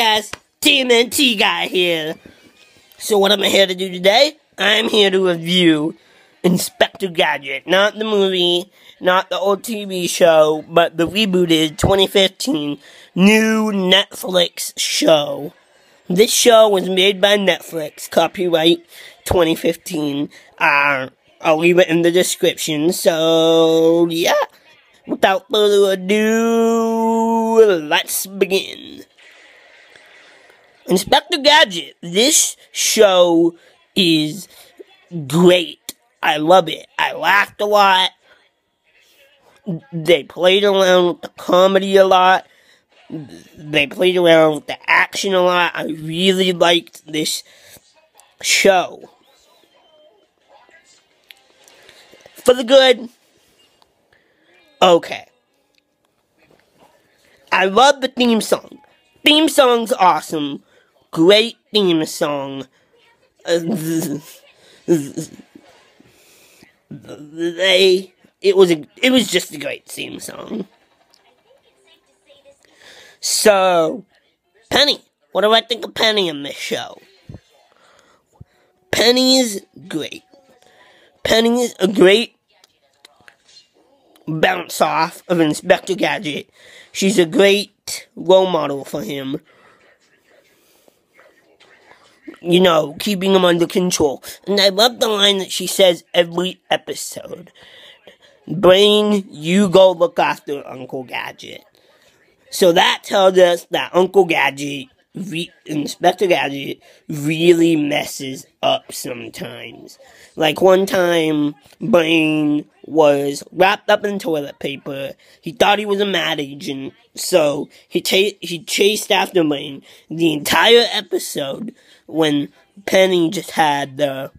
guys? TMNT guy here. So what am I here to do today? I'm here to review Inspector Gadget. Not the movie, not the old TV show, but the rebooted 2015 new Netflix show. This show was made by Netflix, copyright 2015. Uh, I'll leave it in the description. So, yeah. Without further ado, let's begin. Inspector Gadget. This show is great. I love it. I laughed a lot. They played around with the comedy a lot. They played around with the action a lot. I really liked this show. For the good, okay. I love the theme song. Theme song's awesome. Great theme song. they it was a it was just a great theme song. So Penny, what do I think of Penny in this show? Penny's great. Penny's a great bounce off of Inspector Gadget. She's a great role model for him you know, keeping him under control. And I love the line that she says every episode. Brain, you go look after Uncle Gadget. So that tells us that Uncle Gadget, re- Inspector Gadget, really messes up sometimes. Like one time, Brain was wrapped up in toilet paper. He thought he was a mad agent, so he cha- he chased after Brain the entire episode when Penny just had the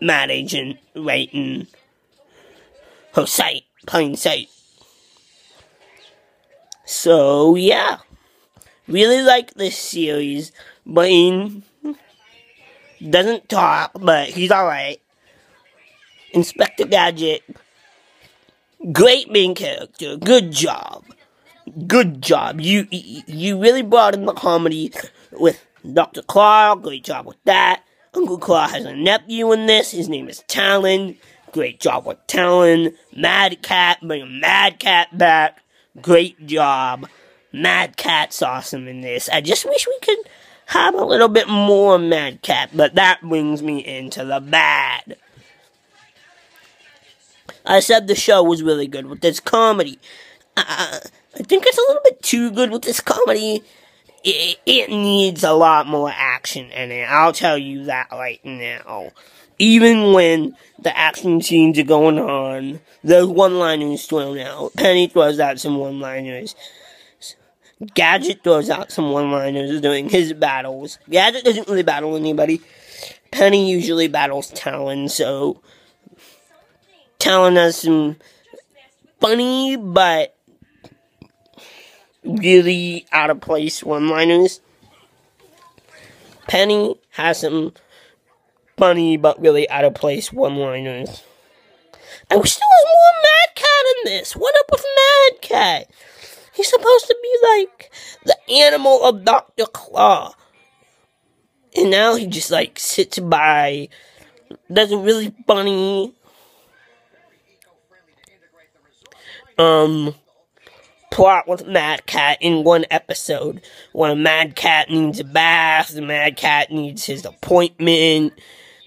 mad agent right in her sight, plain sight. So yeah, really like this series. Brain doesn't talk, but he's alright. Inspector Gadget, great main character. Good job, good job. You you really brought in the comedy with Dr. Claw, great job with that. Uncle Claw has a nephew in this. His name is Talon. Great job with Talon. Mad Cat, bring Mad Cat back. Great job. Mad Cat's awesome in this. I just wish we could have a little bit more Mad Cat, but that brings me into the bad. I said the show was really good with this comedy. Uh, I think it's a little bit too good with this comedy it, it needs a lot more action in it. I'll tell you that right now. Even when the action scenes are going on, there's one-liners thrown out. Penny throws out some one-liners. Gadget throws out some one-liners during his battles. Gadget doesn't really battle anybody. Penny usually battles Talon, so Talon has some funny but really out of place one liners. Penny has some funny but really out of place one liners. I wish there was more Mad Cat in this. What up with Mad Cat? He's supposed to be like the animal of Dr. Claw. And now he just like sits by, a really funny, um, plot with Mad Cat in one episode. When Mad Cat needs a bath, the Mad Cat needs his appointment.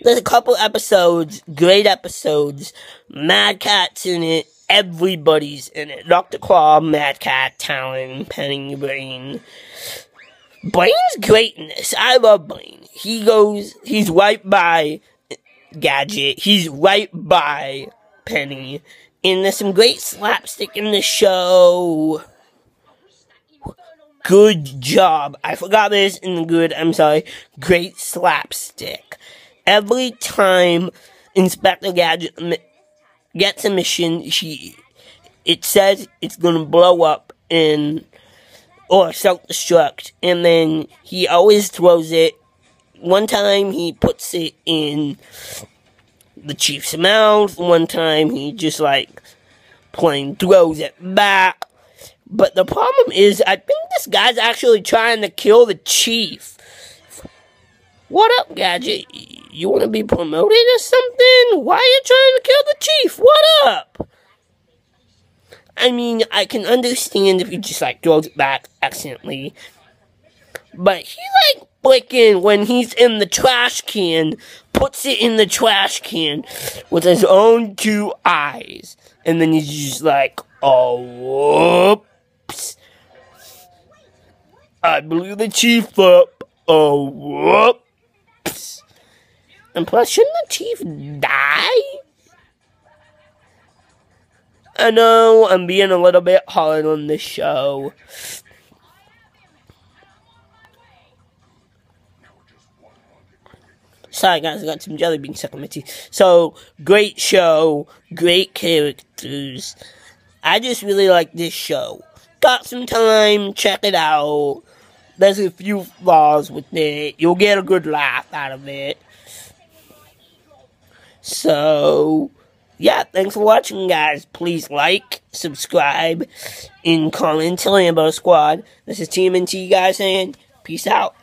There's a couple episodes, great episodes. Mad Cat's in it. Everybody's in it. Dr. Claw, Mad Cat, Talon, Penny, Brain. Brain's great in this. I love Brain. He goes, he's right by Gadget. He's right by Penny. And there's some great slapstick in the show. Good job. I forgot this in the good, I'm sorry. Great slapstick. Every time Inspector Gadget gets a mission, she, it says it's gonna blow up and, or self-destruct, and then he always throws it. One time he puts it in the Chief's mouth. One time he just like plain throws it back. But the problem is, I think this guy's actually trying to kill the chief. What up, Gadget? You want to be promoted or something? Why are you trying to kill the chief? What up? I mean, I can understand if he just like throws it back accidentally. But he like flicking when he's in the trash can, puts it in the trash can with his own two eyes. And then he's just like, oh, whoops. I blew the chief up. Oh, whoops. And plus, shouldn't the chief die? I know I'm being a little bit hard on this show. Sorry guys, I got some jelly beans stuck in my teeth. So, great show, great characters. I just really like this show. Got some time, check it out. There's a few flaws with it. You'll get a good laugh out of it. So, yeah, thanks for watching, guys. Please like, subscribe, and comment to Lambo Squad. This is TMNT, guys, saying peace out.